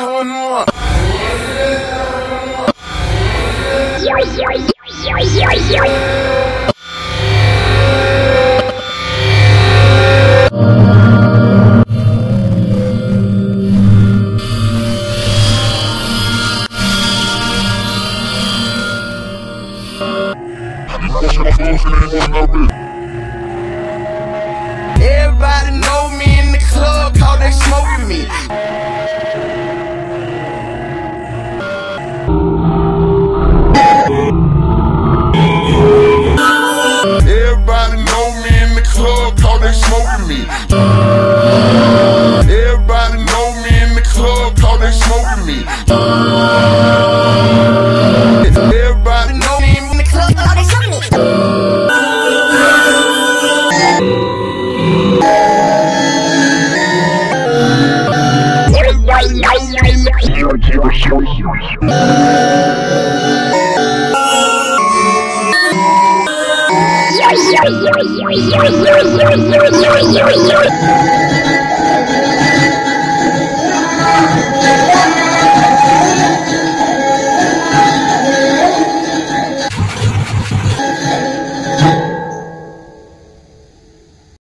I'm not sure if I'm going to be Everybody know me in the club, cause they smoking me. Everybody know me in the club, cause they smoking me. Everybody know me in the club, cause they smoking me. Everybody know me in the club, they smoking me. Yuri, Yuri, Yuri, Yuri, Yuri, Yuri, Yuri, Yuri, Yuri, Yuri.